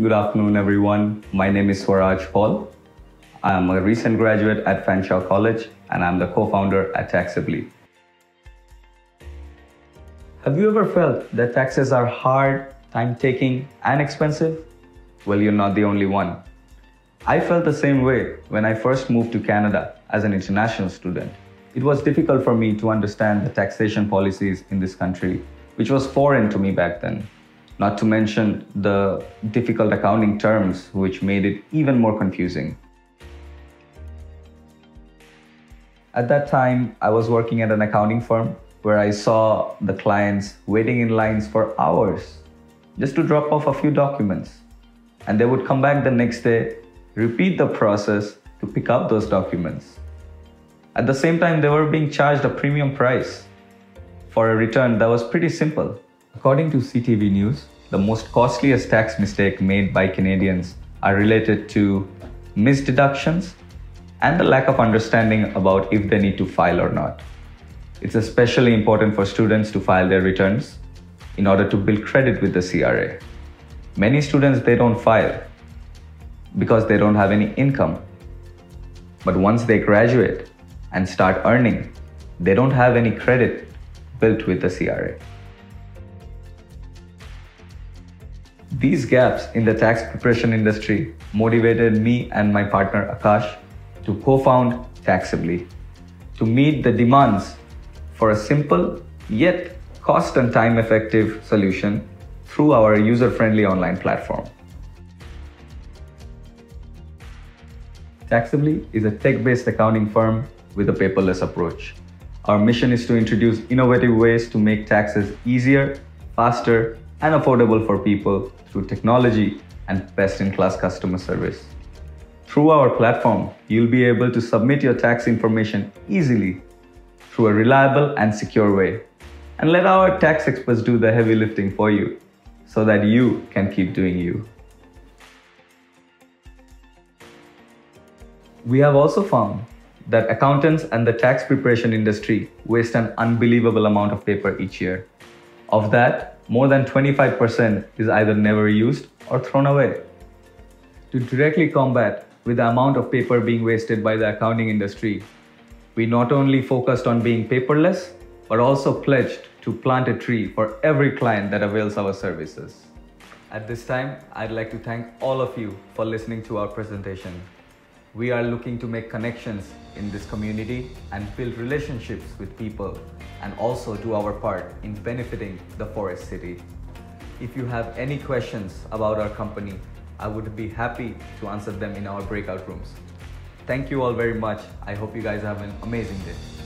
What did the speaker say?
Good afternoon, everyone. My name is Swaraj Paul. I'm a recent graduate at Fanshawe College and I'm the co founder at Taxably. Have you ever felt that taxes are hard, time taking, and expensive? Well, you're not the only one. I felt the same way when I first moved to Canada as an international student. It was difficult for me to understand the taxation policies in this country, which was foreign to me back then. Not to mention the difficult accounting terms, which made it even more confusing. At that time, I was working at an accounting firm where I saw the clients waiting in lines for hours just to drop off a few documents. And they would come back the next day, repeat the process to pick up those documents. At the same time, they were being charged a premium price for a return that was pretty simple. According to CTV News, the most costliest tax mistake made by Canadians are related to missed deductions and the lack of understanding about if they need to file or not. It's especially important for students to file their returns in order to build credit with the CRA. Many students they don't file because they don't have any income. But once they graduate and start earning, they don't have any credit built with the CRA. These gaps in the tax preparation industry motivated me and my partner Akash to co-found Taxably to meet the demands for a simple yet cost and time effective solution through our user-friendly online platform. Taxably is a tech-based accounting firm with a paperless approach. Our mission is to introduce innovative ways to make taxes easier, faster, and affordable for people through technology and best-in-class customer service. Through our platform, you'll be able to submit your tax information easily through a reliable and secure way. And let our tax experts do the heavy lifting for you so that you can keep doing you. We have also found that accountants and the tax preparation industry waste an unbelievable amount of paper each year. Of that, more than 25% is either never used or thrown away. To directly combat with the amount of paper being wasted by the accounting industry, we not only focused on being paperless, but also pledged to plant a tree for every client that avails our services. At this time, I'd like to thank all of you for listening to our presentation. We are looking to make connections in this community and build relationships with people and also do our part in benefiting the forest city. If you have any questions about our company, I would be happy to answer them in our breakout rooms. Thank you all very much. I hope you guys have an amazing day.